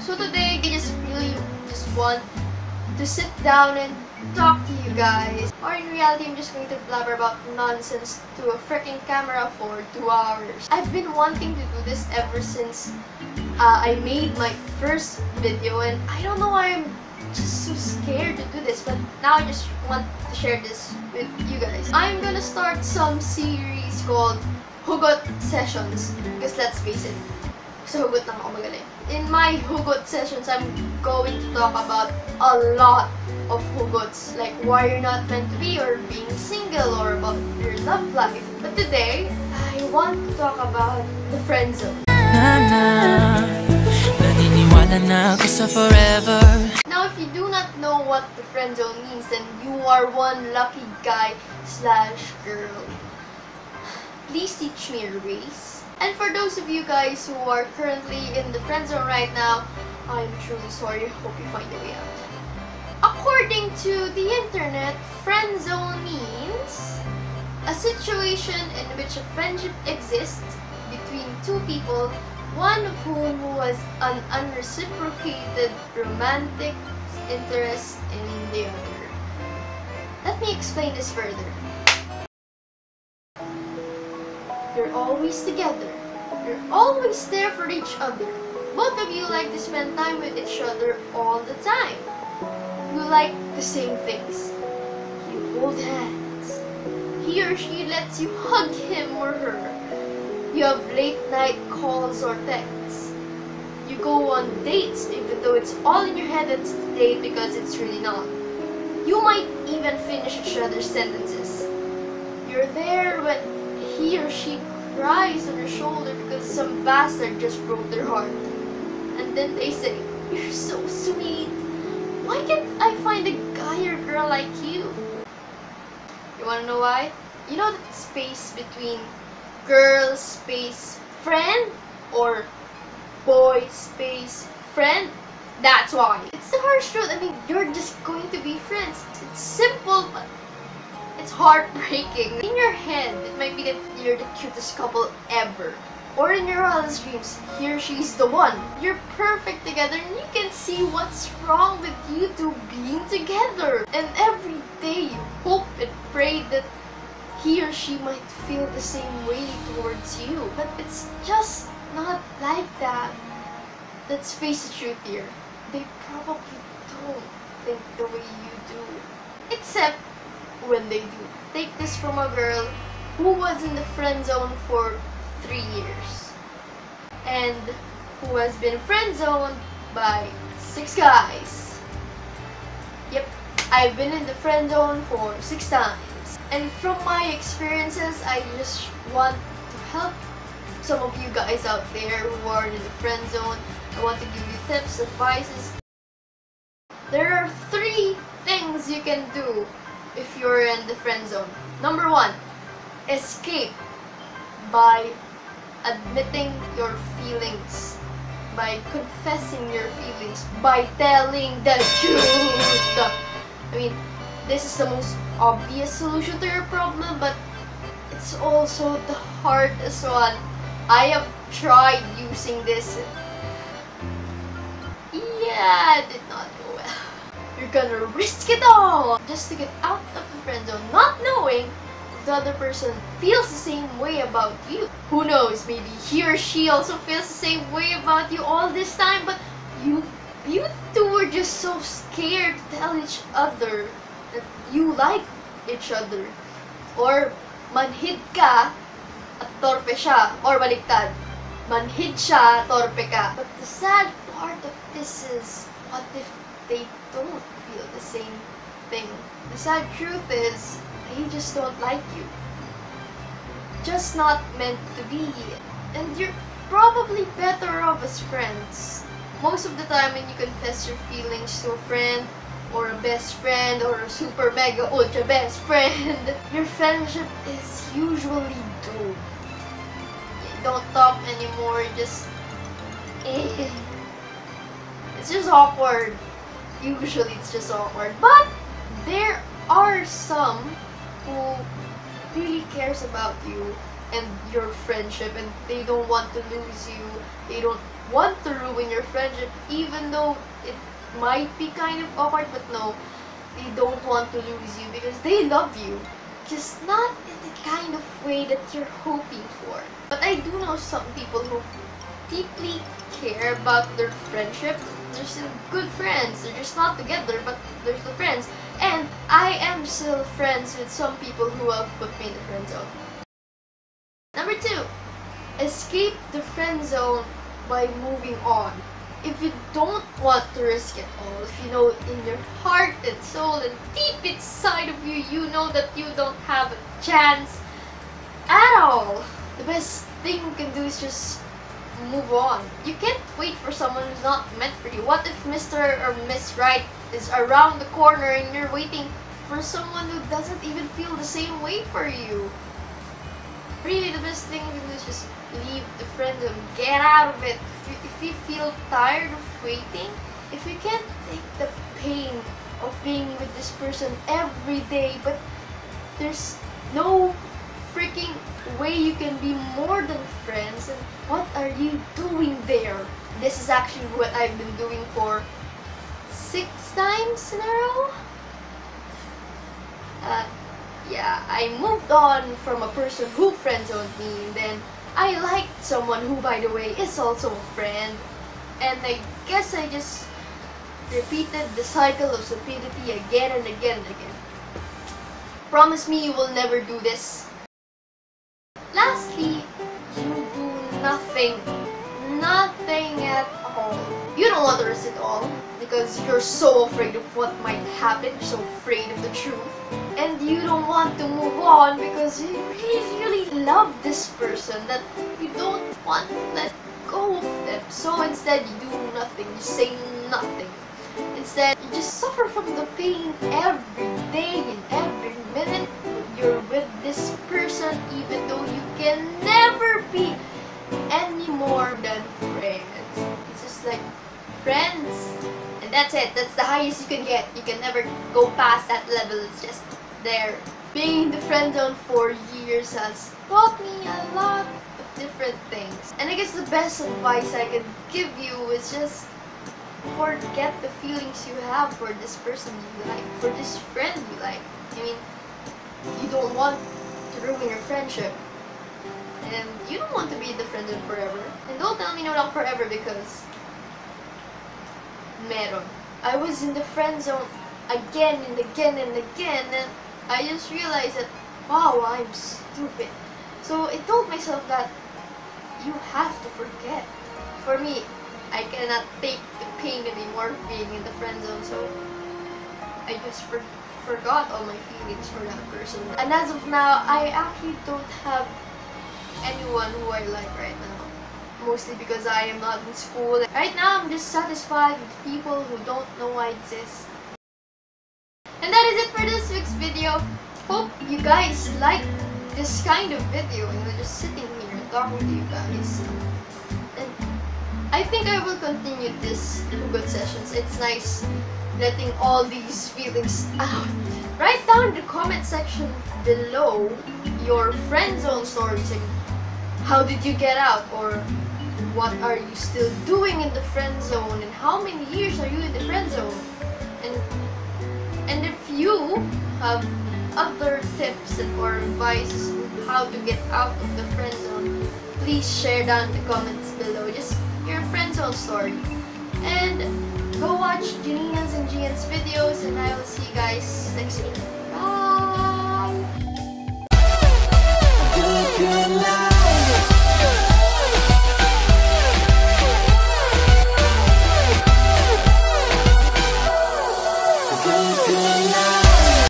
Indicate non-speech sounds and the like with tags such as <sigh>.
So today, I just really just want to sit down and talk to you guys. Or in reality, I'm just going to blabber about nonsense to a freaking camera for two hours. I've been wanting to do this ever since uh, I made my first video and I don't know why I'm just so scared to do this but now I just want to share this with you guys. I'm gonna start some series called Hugot Sessions because let's face it, sa hugot lang ako magaling. In my hugot sessions, I'm going to talk about a lot of hugots like why you're not meant to be or being single or about your love life. But today, I want to talk about the friend zone. na na Naniniwala na ako sa forever Now, if you do not know what the friend zone means, then you are one lucky guy slash girl. Please teach me your ways. And for those of you guys who are currently in the friend zone right now, I'm truly sorry. Hope you find a way out. According to the internet, friend zone means a situation in which a friendship exists between two people, one of whom has an unreciprocated romantic interest in the other. Let me explain this further. You're always together. You're always there for each other. Both of you like to spend time with each other all the time. You like the same things. You hold hands. He or she lets you hug him or her. You have late night calls or texts. You go on dates even though it's all in your head it's a date because it's really not. You might even finish each other's sentences. You're there when he or she cries on your shoulder because some bastard just broke their heart. And then they say, You're so sweet. Why can't I find a guy or girl like you? You wanna know why? You know that space between girl space friend or boy space friend? That's why. It's the harsh truth. I mean, you're just going to be friends. It's simple, but it's heartbreaking. In your head, it might be that you're the cutest couple ever. Or in your wildest dreams, he or she's the one. You're perfect together and you can see what's wrong with you two being together. And every day you hope and pray that he or she might feel the same way towards you. But it's just not like that. Let's face the truth here. They probably don't think the way you do. Except when they do. Take this from a girl who was in the friend zone for three years and who has been friend zoned by six guys. Yep, I've been in the friend zone for six times. And from my experiences, I just want to help some of you guys out there who are in the friend zone. I want to give you tips, advices. There are three things you can do if you're in the friend zone. Number one, escape by admitting your feelings, by confessing your feelings, by telling the truth. I mean, this is the most obvious solution to your problem, but it's also the hardest one. I have tried using this. Yeah, it did not. You're gonna risk it all just to get out of the friend zone, not knowing the other person feels the same way about you. Who knows, maybe he or she also feels the same way about you all this time, but you you two were just so scared to tell each other that you like each other. Or manhid ka at torpe siya. Or baliktad. Manhid siya, torpe ka. But the sad part of this is, what if they don't the same thing? The sad truth is, they just don't like you. Just not meant to be. And you're probably better off as friends. Most of the time when you confess your feelings to a friend, or a best friend, or a super mega ultra best friend, <laughs> your friendship is usually doomed. Don't talk anymore, just eh. It's just awkward. Usually it's just awkward. But there are some who really cares about you and your friendship and they don't want to lose you. They don't want to ruin your friendship even though it might be kind of awkward but no, they don't want to lose you because they love you. Just not in the kind of way that you're hoping for. But I do know some people who deeply care about their friendship. They're still good friends. They're just not together, but they're still friends. And I am still friends with some people who have put me in the friend zone. Number two, escape the friend zone by moving on. If you don't want to risk it all, if you know in your heart and soul and deep inside of you, you know that you don't have a chance at all, the best thing you can do is just move on. You can't wait for someone who's not meant for you. What if Mr. or Miss Right is around the corner and you're waiting for someone who doesn't even feel the same way for you? Really, the best thing you can do is just leave the friend zone. Get out of it. If you, if you feel tired of waiting, if you can't take the pain of being with this person every day, but there's no freaking way you can be more than friends, and what are you doing there? This is actually what I've been doing for six times in a row. Uh, yeah, I moved on from a person who friend-zoned me, and then I liked someone who, by the way, is also a friend. And I guess I just repeated the cycle of stupidity again and again and again. Promise me you will never do this. Lastly, you do nothing. Nothing at all. You don't want to risk it all because you're so afraid of what might happen, so afraid of the truth. And you don't want to move on because you really, really love this person that you don't want to let go of them. So instead, you do nothing, you say nothing. Instead, you just suffer from the pain every day and every minute you're with this person even though you can never be any more than friends. It's just like friends. And that's it. That's the highest you can get. You can never go past that level. It's just there. Being in the friend zone for years has taught me a lot of different things. And I guess the best advice I can give you is just forget the feelings you have for this person you like, for this friend you like. Want to ruin your friendship. And you don't want to be the friend zone forever. And don't tell me no not forever because meron. I was in the friend zone again and again and again and I just realized that wow I'm stupid. So I told myself that you have to forget. For me, I cannot take the pain anymore of being in the friend zone so I just for forgot all my feelings for that person. And as of now, I actually don't have anyone who I like right now. Mostly because I am not in school. Right now, I'm just satisfied with people who don't know I exist. And that is it for this week's video. Hope you guys like this kind of video and we're just sitting here talking to you guys. And I think I will continue this hugot sessions. It's nice letting all these feelings out. Write down in the comment section below your friend zone stories how did you get out? Or what are you still doing in the friend zone? And how many years are you in the friend zone? And and if you have other tips or advice on how to get out of the friend zone please share down in the comments below. Just your friend zone story. And go watch Jennina's and Gian's videos and I will see you guys next week bye.